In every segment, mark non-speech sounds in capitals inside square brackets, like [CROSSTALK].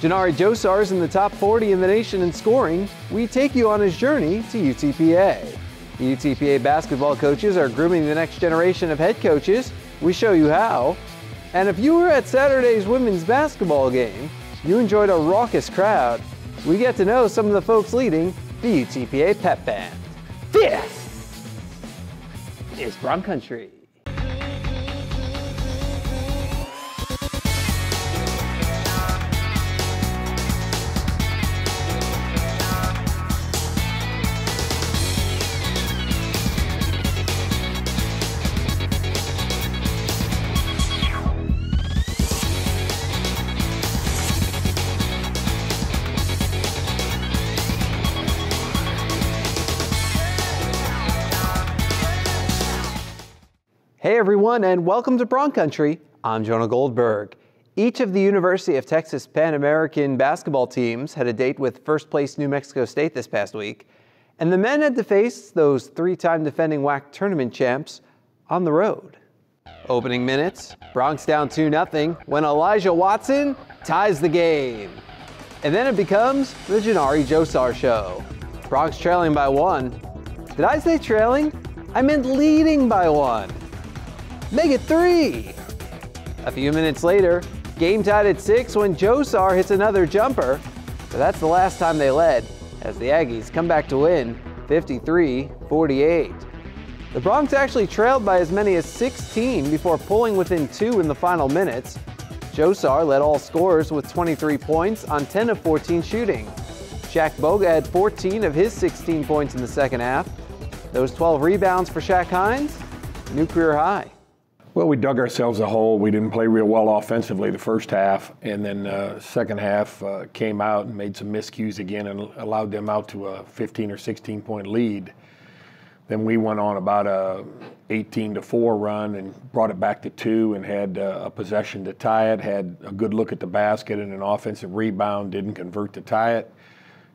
Janari Joesaar is in the top 40 in the nation in scoring. We take you on his journey to UTPA. UTPA basketball coaches are grooming the next generation of head coaches. We show you how. And if you were at Saturday's women's basketball game, you enjoyed a raucous crowd. We get to know some of the folks leading the UTPA pep band. This is Bronc Country. Hey everyone, and welcome to Bronc Country. I'm Jonah Goldberg. Each of the University of Texas Pan American basketball teams had a date with first place New Mexico State this past week, and the men had to face those three time defending WAC tournament champs on the road. Opening minutes, Broncs down 2 0 when Elijah Watson ties the game. And then it becomes the Janari Joesaar show. Broncs trailing by one. Did I say trailing? I meant leading by one. Make it three. A few minutes later, game tied at six when Joesaar hits another jumper. But that's the last time they led, as the Aggies come back to win 53 48. The Broncs actually trailed by as many as 16 before pulling within two in the final minutes. Joesaar led all scorers with 23 points on 10 of 14 shooting. Shaq Boga had 14 of his 16 points in the second half. Those 12 rebounds for Shaq Hines, new career high. Well, we dug ourselves a hole. We didn't play real well offensively the first half, and then uh, second half uh, came out and made some miscues again and allowed them out to a 15 or 16 point lead. Then we went on about a 18 to four run and brought it back to two and had uh, a possession to tie it. Had a good look at the basket and an offensive rebound. Didn't convert to tie it.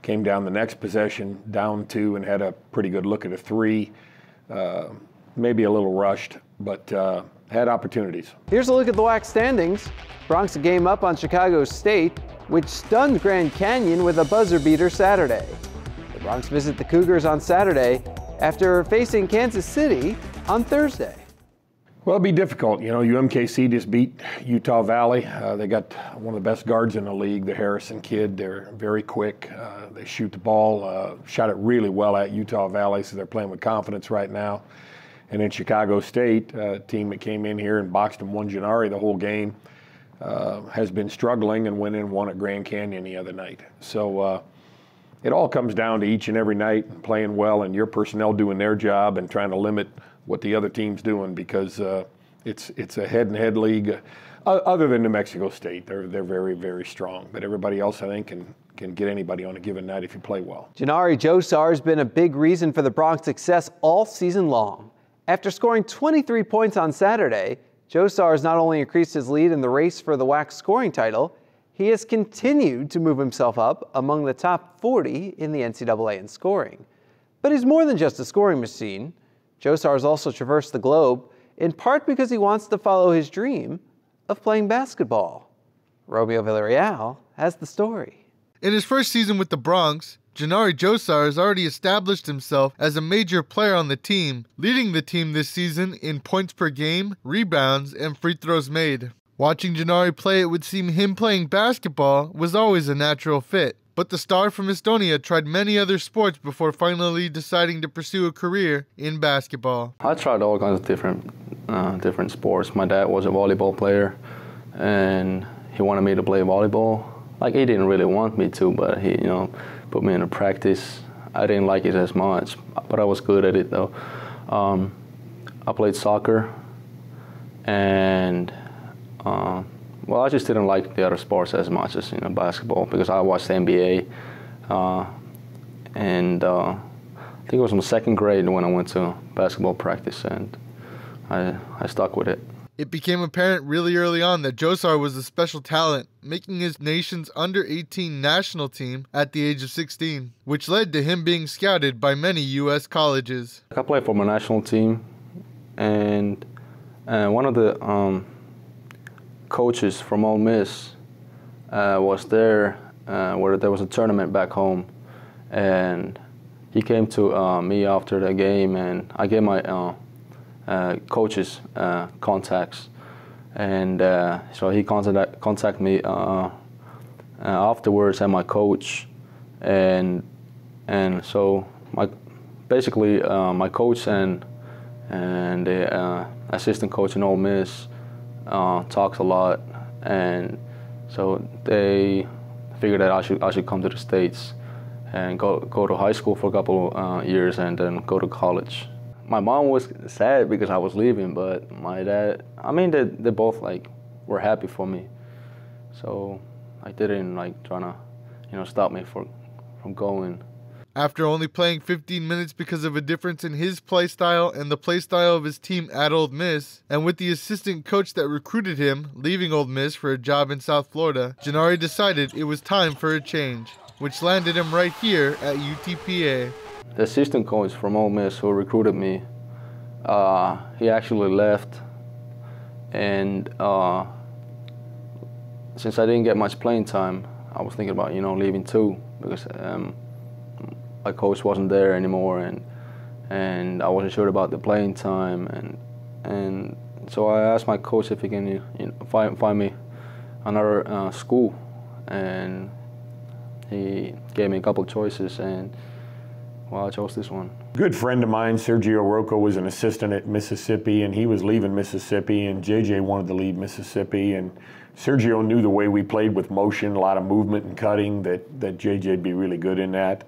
Came down the next possession down two and had a pretty good look at a three. Uh, maybe a little rushed, but uh, had opportunities. Here's a look at the WAC standings. Broncs a game up on Chicago State, which stunned Grand Canyon with a buzzer beater Saturday. The Broncs visit the Cougars on Saturday after facing Kansas City on Thursday. Well, it'll be difficult. You know, UMKC just beat Utah Valley. Uh, they got one of the best guards in the league, the Harrison kid. They're very quick. Uh, they shoot the ball, uh, shot it really well at Utah Valley, so they're playing with confidence right now. And then Chicago State, a team that came in here and boxed them one Janari the whole game, uh, has been struggling and went in and won at Grand Canyon the other night. So uh, it all comes down to each and every night playing well and your personnel doing their job and trying to limit what the other team's doing because uh, it's it's a head-and-head league. other than New Mexico State, they're they're very very strong. But everybody else, I think, can can get anybody on a given night if you play well. Janari Joesaar has been a big reason for the Broncs success all season long. After scoring 23 points on Saturday, Joesaar has not only increased his lead in the race for the WAC scoring title, he has continued to move himself up among the top 40 in the NCAA in scoring. But he's more than just a scoring machine. Joesaar has also traversed the globe, in part because he wants to follow his dream of playing basketball. Romeo Villarreal has the story. In his first season with the Broncs, Janari Joesaar has already established himself as a major player on the team, leading the team this season in points per game, rebounds, and free throws made. Watching Janari play, it would seem him playing basketball was always a natural fit. But the star from Estonia tried many other sports before finally deciding to pursue a career in basketball. I tried all kinds of different, uh, different sports. My dad was a volleyball player, and he wanted me to play volleyball. Like he didn't really want me to, but he, you know, put me in a practice. I didn't like it as much, but I was good at it though. Um, I played soccer, and uh, well, I just didn't like the other sports as much as you know basketball because I watched the NBA, uh, and uh, I think it was my second grade when I went to basketball practice, and I I stuck with it. It became apparent really early on that Joesaar was a special talent, making his nation's under 18 national team at the age of 16, which led to him being scouted by many U.S. colleges. I played for my national team, and uh, one of the um, coaches from Ole Miss uh, was there uh, where there was a tournament back home, and he came to uh, me after the game, and I gave my uh, uh, coach's uh, contacts, and so he contacted contact me afterwards and my coach, and and so my basically my coach and and the assistant coach in Ole Miss talks a lot, and so they figured that I should I should come to the states and go go to high school for a couple uh, years and then go to college. My mom was sad because I was leaving, but my dad, I mean, they they both like were happy for me, so I didn't like trying to, you know, stop me for from going. After only playing 15 minutes because of a difference in his play style and the play style of his team at Ole Miss, and with the assistant coach that recruited him leaving Ole Miss for a job in South Florida, Janari decided it was time for a change, which landed him right here at UTPA. The assistant coach from Ole Miss who recruited me, uh, he actually left, and uh, since I didn't get much playing time, I was thinking about you know leaving too because. Um, my coach wasn't there anymore, and and I wasn't sure about the playing time, and and so I asked my coach if he can you know, find find me another uh, school, and he gave me a couple choices, and well, I chose this one. Good friend of mine, Sergio Rocco, was an assistant at Mississippi, and he was leaving Mississippi, and JJ wanted to leave Mississippi, and Sergio knew the way we played with motion, a lot of movement and cutting, that, that JJ'd be really good in that.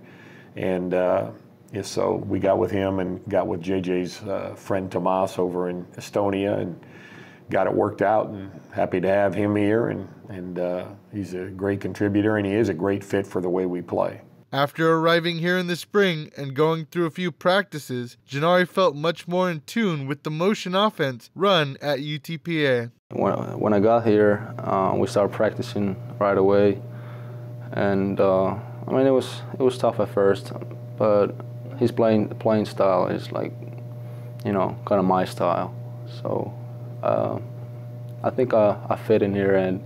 And uh, so we got with him and got with JJ's uh, friend Tomas over in Estonia and got it worked out and happy to have him here. And, and uh, he's a great contributor and he is a great fit for the way we play. After arriving here in the spring and going through a few practices, Janari felt much more in tune with the motion offense run at UTPA. When, when I got here, uh, we started practicing right away, and uh, I mean, it was it was tough at first, but his playing playing style is like, you know, kind of my style. So uh, I think I, I fit in here, and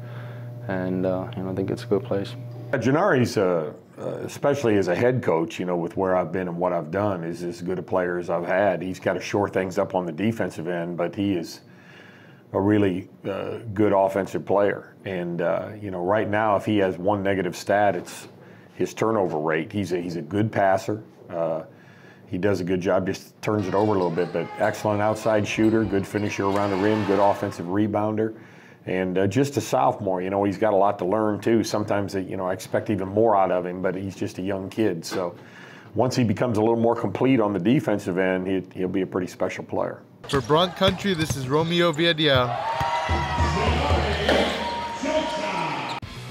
and uh, you know, I think it's a good place. Janari's, uh, uh, especially as a head coach, you know, with where I've been and what I've done, is as good a player as I've had. He's got to shore things up on the defensive end, but he is a really uh, good offensive player. And uh, you know, right now, if he has one negative stat, it's his turnover rate. He's a, he's a good passer. Uh, he does a good job, just turns it over a little bit, but excellent outside shooter, good finisher around the rim, good offensive rebounder. And uh, just a sophomore, you know, he's got a lot to learn too. Sometimes, you know, I expect even more out of him, but he's just a young kid. So once he becomes a little more complete on the defensive end, he, he'll be a pretty special player. For Bronc Country, this is Romeo Villarreal.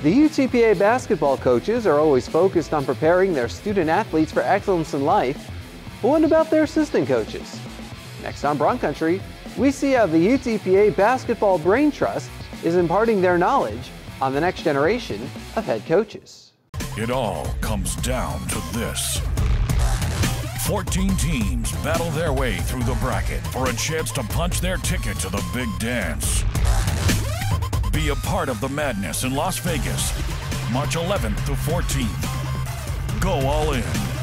The UTPA basketball coaches are always focused on preparing their student athletes for excellence in life. But what about their assistant coaches? Next on Bronc Country, we see how the UTPA Basketball Brain Trust is imparting their knowledge on the next generation of head coaches. It all comes down to this. 14 teams battle their way through the bracket for a chance to punch their ticket to the big dance. Be a part of the madness in Las Vegas, March 11th to 14th. Go all in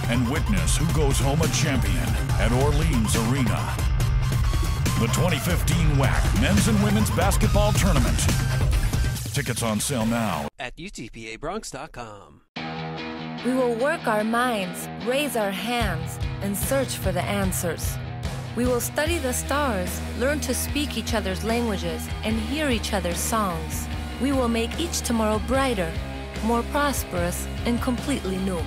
and witness who goes home a champion at Orleans Arena. The 2015 WAC Men's and Women's Basketball Tournament. Tickets on sale now at utpabroncs.com. We will work our minds, raise our hands, and search for the answers. We will study the stars, learn to speak each other's languages, and hear each other's songs. We will make each tomorrow brighter, more prosperous, and completely new.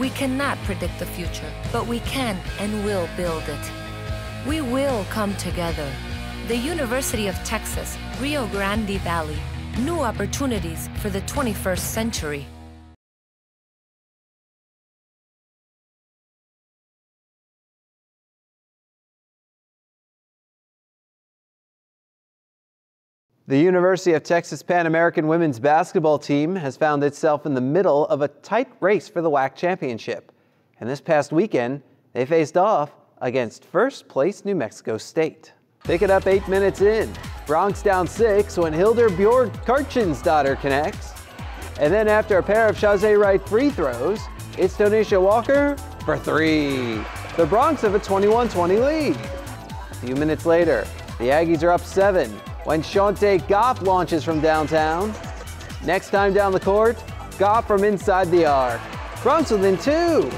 We cannot predict the future, but we can and will build it. We will come together. The University of Texas, Rio Grande Valley. New opportunities for the 21st century. The University of Texas Pan American women's basketball team has found itself in the middle of a tight race for the WAC championship. And this past weekend, they faced off against first place New Mexico State. Pick it up eight minutes in. Broncs down six when Hildur Bjorg daughter connects. And then after a pair of Chazé Wright free throws, it's Donisha Walker for three. The Broncs have a 21-20 lead. A few minutes later, the Aggies are up seven when Shante Goff launches from downtown. Next time down the court, Goff from inside the arc. Broncs within two.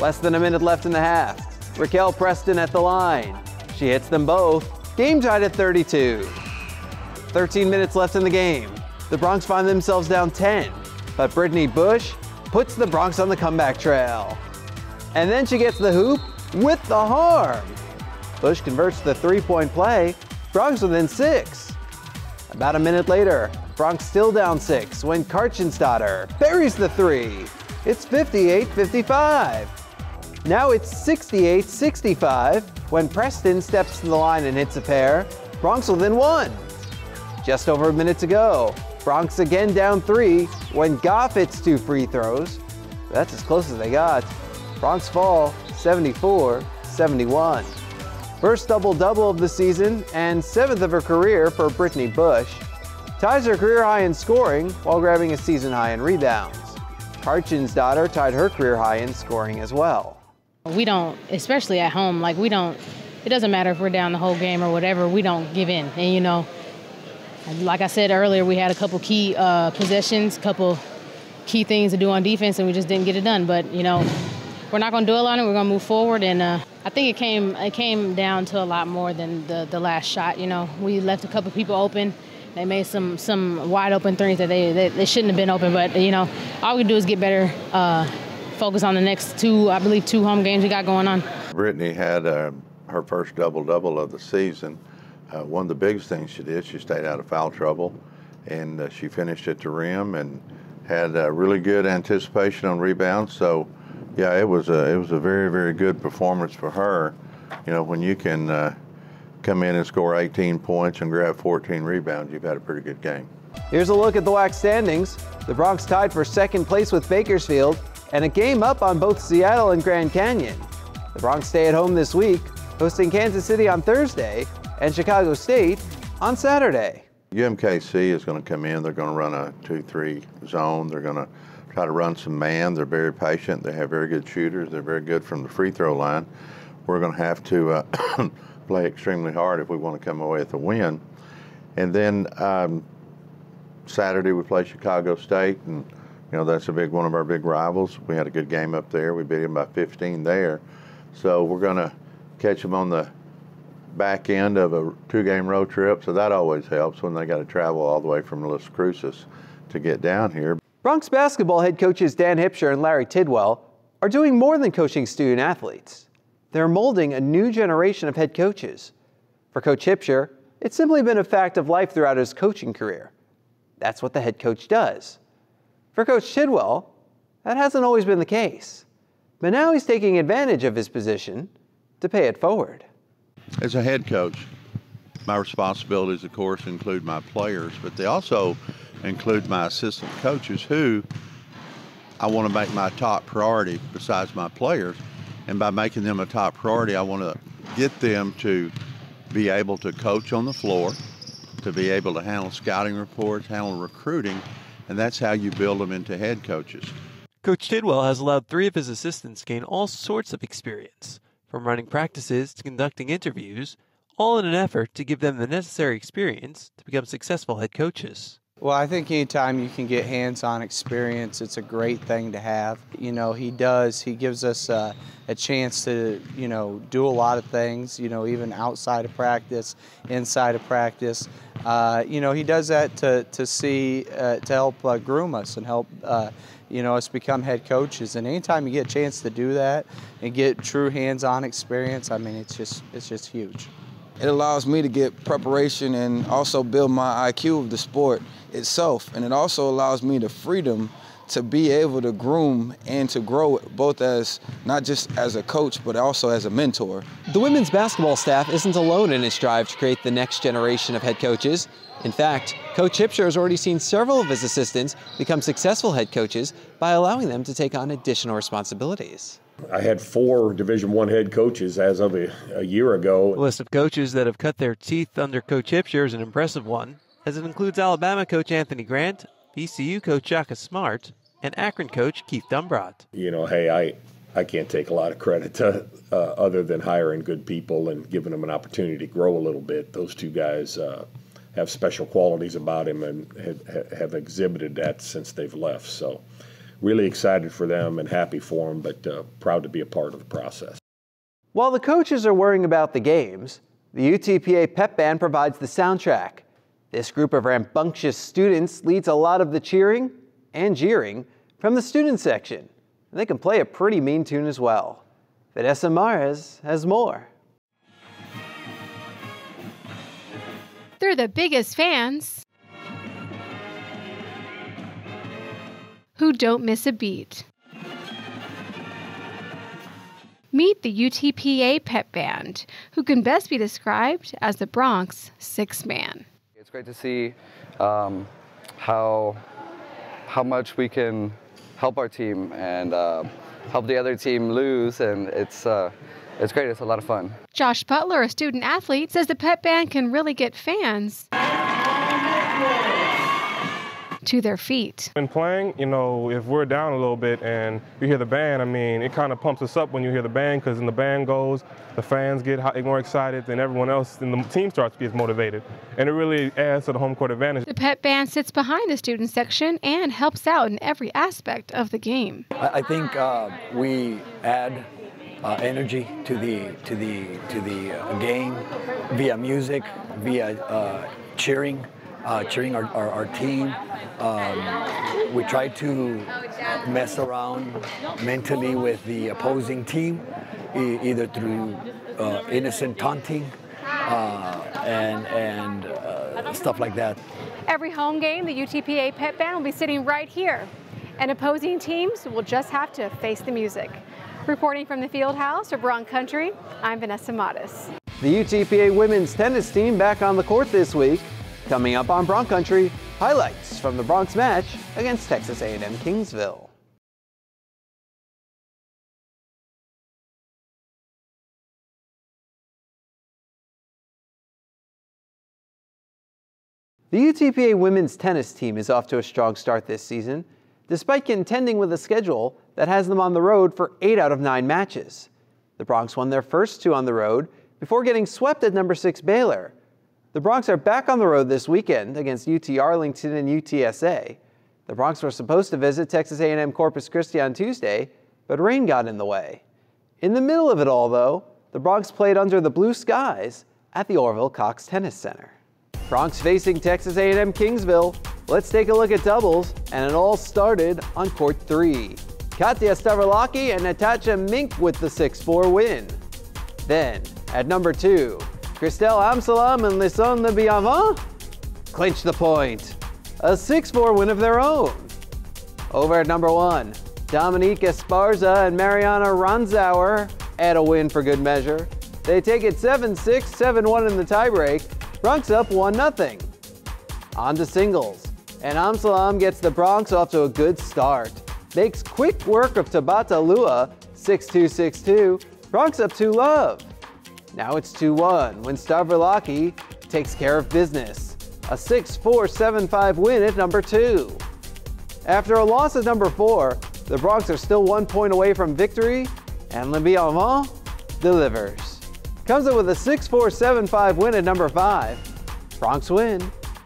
Less than a minute left in the half. Raquel Preston at the line. She hits them both. Game tied at 32. 13 minutes left in the game. The Broncs find themselves down 10, but Brittany Bush puts the Broncs on the comeback trail. And then she gets the hoop with the harm. Bush converts the three-point play. Broncs within six. About a minute later, Broncs still down six when Kjartansdottir buries the three. It's 58-55. Now it's 68-65 when Preston steps to the line and hits a pair. Broncs will then one. Just over a minute to go. Broncs again down three when Goff hits two free throws. That's as close as they got. Broncs fall 74-71. First double-double of the season and seventh of her career for Brittany Bush. Ties her career high in scoring while grabbing a season high in rebounds. Kjartansdottir tied her career high in scoring as well. We don't, especially at home, like we don't, it doesn't matter if we're down the whole game or whatever, we don't give in. And you know, like I said earlier, we had a couple key uh, possessions, couple key things to do on defense, and we just didn't get it done. But you know, we're not going to dwell on it. We're going to move forward, and uh, I think it came it came down to a lot more than the the last shot. You know, we left a couple people open. They made some some wide open threes that they, they, they shouldn't have been open. But you know, all we do is get better. Uh, focus on the next two, I believe, two home games we got going on. Brittany had uh, her first double double of the season. Uh, one of the biggest things she did, she stayed out of foul trouble, and uh, she finished at the rim and had really good anticipation on rebounds. So, yeah, it was a it was a very very good performance for her. You know, when you can uh, come in and score 18 points and grab 14 rebounds, you've had a pretty good game. Here's a look at the WAC standings. The Broncs tied for second place with Bakersfield and a game up on both Seattle and Grand Canyon. The Broncs stay at home this week, hosting Kansas City on Thursday and Chicago State on Saturday. UMKC is going to come in. They're going to run a 2-3 zone. They're going to try to run some man. They're very patient. They have very good shooters. They're very good from the free throw line. We're going to have to uh, [COUGHS] play extremely hard if we want to come away with a win. And then um, Saturday we play Chicago State, and you know that's a big one of our big rivals. We had a good game up there. We beat them by 15 there. So we're going to catch them on the back end of a two-game road trip, so that always helps when they got to travel all the way from Las Cruces to get down here. Broncs basketball head coaches Dan Hipsher and Larry Tidwell are doing more than coaching student athletes. They're molding a new generation of head coaches. For Coach Hipsher, it's simply been a fact of life throughout his coaching career. That's what the head coach does. For Coach Tidwell, that hasn't always been the case. But now he's taking advantage of his position to pay it forward. As a head coach, my responsibilities, of course, include my players, but they also include my assistant coaches who I want to make my top priority besides my players. And by making them a top priority, I want to get them to be able to coach on the floor, to be able to handle scouting reports, handle recruiting, and that's how you build them into head coaches. Coach Tidwell has allowed three of his assistants gain all sorts of experience, from running practices to conducting interviews, all in an effort to give them the necessary experience to become successful head coaches. Well, I think anytime you can get hands-on experience, it's a great thing to have. You know, he does. He gives us uh, a chance to, you know, do a lot of things. You know, even outside of practice, inside of practice. Uh, you know, he does that to to see uh, to help uh, groom us and help. Uh, you know, us become head coaches, and anytime you get a chance to do that and get true hands-on experience, I mean, it's just it's just huge. It allows me to get preparation and also build my IQ of the sport itself. And it also allows me the freedom to be able to groom and to grow both as not just as a coach but also as a mentor. The women's basketball staff isn't alone in its drive to create the next generation of head coaches. In fact, Coach Hipsher has already seen several of his assistants become successful head coaches by allowing them to take on additional responsibilities. I had four Division One head coaches as of a, a year ago. The list of coaches that have cut their teeth under Coach Hipsher is an impressive one, as it includes Alabama coach Anthony Grant, VCU coach Shaka Smart, and Akron coach Keith Dambrot. You know, hey, I, I can't take a lot of credit to, uh, other than hiring good people and giving them an opportunity to grow a little bit. Those two guys uh, have special qualities about him and have, have, exhibited that since they've left. So, really excited for them and happy for them, but uh, proud to be a part of the process. While the coaches are worrying about the games, the UTPA pep band provides the soundtrack. This group of rambunctious students leads a lot of the cheering and jeering from the student section, and they can play a pretty mean tune as well. Vanessa Mares has more. They're the biggest fans who don't miss a beat. Meet the UTPA Pep Band, who can best be described as the Broncs Six Man. It's great to see um, how how much we can help our team and uh, help the other team lose, and it's uh, it's great. It's a lot of fun. Josh Butler, a student athlete, says the Pep Band can really get fans to their feet. When playing, you know, if we're down a little bit and you hear the band, I mean, it kind of pumps us up when you hear the band because when the band goes, the fans get more excited and everyone else in the team starts to get motivated. And it really adds to the home court advantage. The pep band sits behind the student section and helps out in every aspect of the game. I think uh, we add uh, energy to the to the to the uh, game via music, via uh, cheering uh, cheering our, our, our team. Um, we try to mess around mentally with the opposing team, e- either through uh, innocent taunting uh, and, and uh, stuff like that. Every home game, the UTPA Pep Band will be sitting right here, and opposing teams will just have to face the music. Reporting from the field house for Bronc Country, I'm Vanessa Modis. The UTPA women's tennis team back on the court this week. Coming up on Bronc Country, highlights from the Broncs match against Texas A&M Kingsville. The UTPA women's tennis team is off to a strong start this season, despite contending with a schedule that has them on the road for eight out of nine matches. The Broncs won their first two on the road before getting swept at number six Baylor, the Broncs are back on the road this weekend against UT Arlington and UTSA. The Broncs were supposed to visit Texas A&M Corpus Christi on Tuesday, but rain got in the way. In the middle of it all, though, the Broncs played under the blue skies at the Orville Cox Tennis Center. Broncs facing Texas A&M Kingsville. Let's take a look at doubles, and it all started on court three. Katya Stavrolaki and Natasha Mink with the 6-4 win. Then, at number two, Christelle Amsalam and Lisson Le Biavant clinch the point. A 6-4 win of their own. Over at number one, Dominique Esparza and Mariana Ranzauer add a win for good measure. They take it 7-6, 7-1 in the tiebreak. Broncs up 1-0. On to singles. And Amsalam gets the Broncs off to a good start. Makes quick work of Tabata Lua, 6-2, 6-2. Broncs up 2 love. Now it's 2-1 when Stavrolaki takes care of business. A 6-4-7-5 win at number 2. After a loss at number 4, the Broncs are still one point away from victory, and Bienvent delivers. Comes up with a 6-4-7-5 win at number 5. Broncs win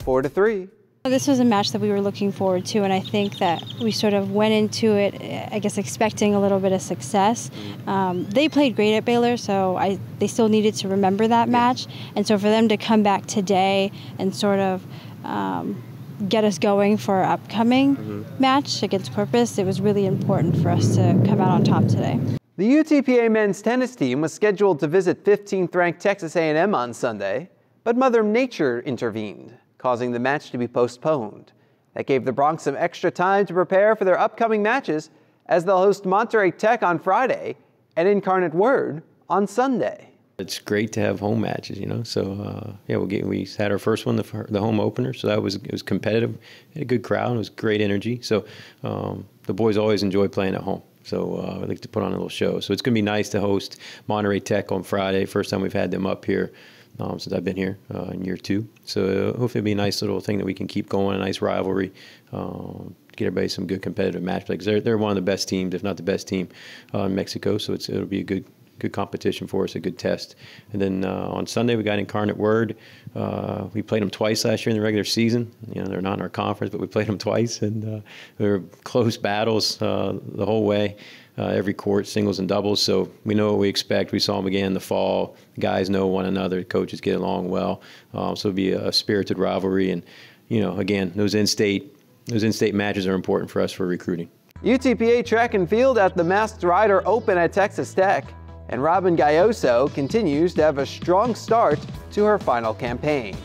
4-3. This was a match that we were looking forward to, and I think that we sort of went into it, I guess, expecting a little bit of success. Um, they played great at Baylor, so I they still needed to remember that match, and so for them to come back today and sort of um, get us going for our upcoming mm-hmm. match against Corpus, it was really important for us to come out on top today. The UTPA men's tennis team was scheduled to visit 15th ranked Texas A&M on Sunday, but Mother Nature intervened causing the match to be postponed. That gave the Broncs some extra time to prepare for their upcoming matches as they'll host Monterrey Tech on Friday and Incarnate Word on Sunday. It's great to have home matches, you know. So uh, yeah, we get we had our first one, the, the home opener. So that was it was competitive, had a good crowd, it was great energy. So um, the boys always enjoy playing at home. So uh, I like to put on a little show. So it's going to be nice to host Monterrey Tech on Friday. First time we've had them up here um, since I've been here uh, in year two. So uh, hopefully it'll be a nice little thing that we can keep going, a nice rivalry. Um, get everybody some good competitive match play they're, they're one of the best teams, if not the best team uh, in Mexico. So it'll be a good good competition for us, a good test. And then uh, on Sunday we got Incarnate Word. Uh, we played them twice last year in the regular season. You know they're not in our conference, but we played them twice, and uh, they were close battles the whole way. Uh, every court, singles and doubles. So we know what we expect. We saw them again in the fall. The guys know one another. Coaches get along well. Um, so it'll be a, spirited rivalry. And you know, again, those in-state those in-state matches are important for us for recruiting. UTPA track and field at the Masked Rider Open at Texas Tech, and Robin Galloso continues to have a strong start to her final campaign,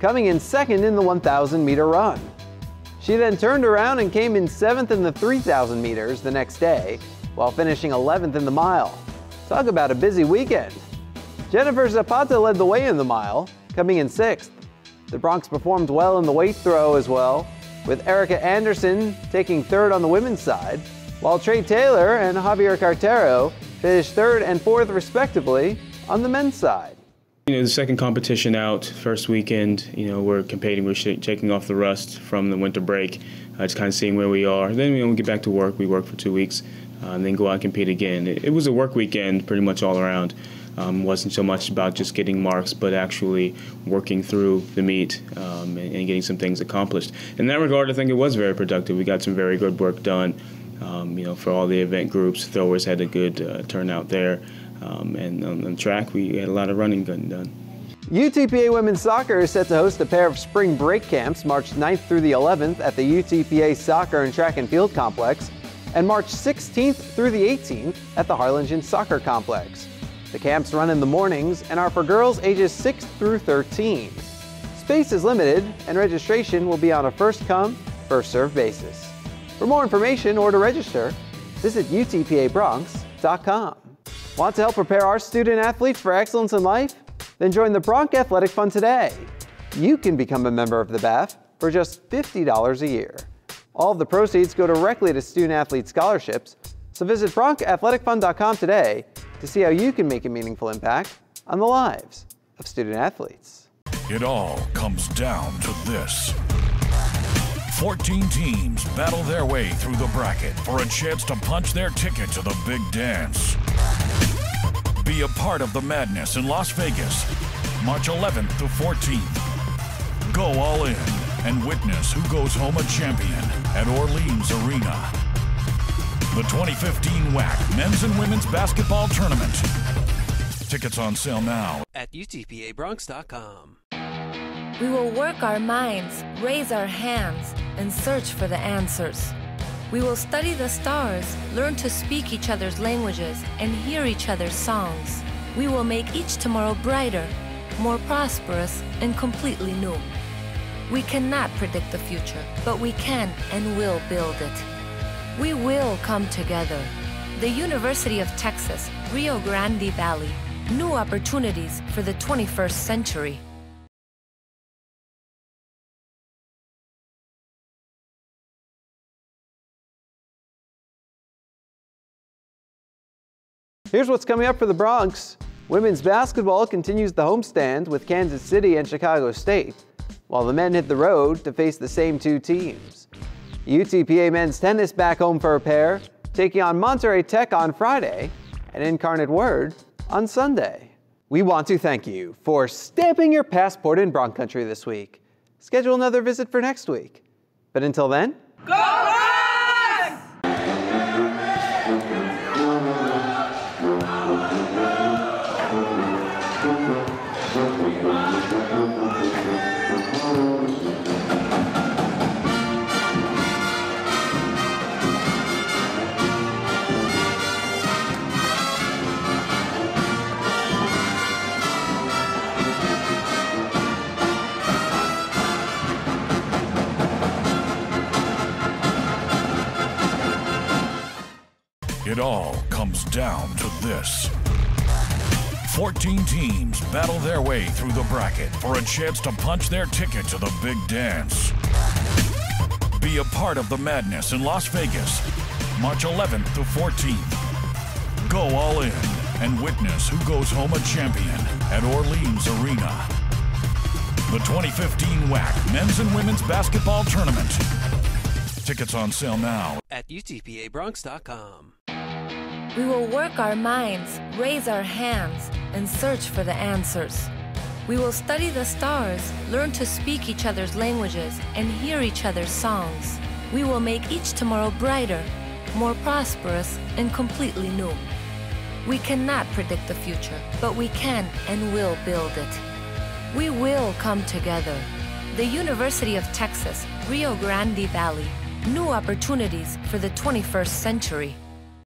coming in second in the 1,000 meter run. She then turned around and came in seventh in the 3,000 meters the next day, while finishing 11th in the mile. Talk about a busy weekend. Jennifer Zapata led the way in the mile, coming in sixth. The Broncs performed well in the weight throw as well, with Erica Anderson taking third on the women's side, while Trey Taylor and Javier Cartero finished third and fourth respectively on the men's side. You know, the second competition out, first weekend, you know, we're competing, we're taking off the rust from the winter break, uh, just kind of seeing where we are. Then you know, we get back to work, we work for two weeks, and then go out and compete again. It, it, was a work weekend pretty much all around. Um, wasn't so much about just getting marks, but actually working through the meet um, and, and, getting some things accomplished. In that regard, I think it was very productive. We got some very good work done. Um, you know, for all the event groups, throwers had a good uh, turnout there, um, and on the track we had a lot of running done. UTPA women's soccer is set to host a pair of spring break camps March 9th through the 11th at the UTPA Soccer and Track and Field Complex and March 16th through the 18th at the Harlingen Soccer Complex. The camps run in the mornings and are for girls ages 6 through 13. Space is limited and registration will be on a first come, first served basis. For more information or to register, visit utpabroncs.com. Want to help prepare our student athletes for excellence in life? Then join the Bronc Athletic Fund today. You can become a member of the BAF for just $50 a year. All of the proceeds go directly to student athlete scholarships, so visit BroncAthleticFund.com today to see how you can make a meaningful impact on the lives of student athletes. It all comes down to this. 14 teams battle their way through the bracket for a chance to punch their ticket to the big dance. Be a part of the madness in Las Vegas, March 11th to 14th. Go all in and witness who goes home a champion at Orleans Arena the 2015 WAC Men's and Women's Basketball Tournament. Tickets on sale now at utpabroncs.com. We will work our minds, raise our hands, and search for the answers. We will study the stars, learn to speak each other's languages, and hear each other's songs. We will make each tomorrow brighter, more prosperous, and completely new. We cannot predict the future, but we can and will build it. We will come together. The University of Texas, Rio Grande Valley. New opportunities for the 21st century. Here's what's coming up for the Broncs. Women's basketball continues the homestand with Kansas City and Chicago State, while the men hit the road to face the same two teams. UTPA men's tennis back home for a pair, taking on Monterrey Tech on Friday and Incarnate Word on Sunday. We want to thank you for stamping your passport in Bronc Country this week. Schedule another visit for next week. But until then, all comes down to this. 14 teams battle their way through the bracket for a chance to punch their ticket to the big dance. Be a part of the madness in Las Vegas, March 11th to 14th. Go all in and witness who goes home a champion at Orleans Arena. The 2015 WAC Men's and Women's Basketball Tournament. Tickets on sale now at utpabroncs.com. We will work our minds, raise our hands, and search for the answers. We will study the stars, learn to speak each other's languages, and hear each other's songs. We will make each tomorrow brighter, more prosperous, and completely new. We cannot predict the future, but we can and will build it. We will come together. The University of Texas, Rio Grande Valley. New opportunities for the 21st century.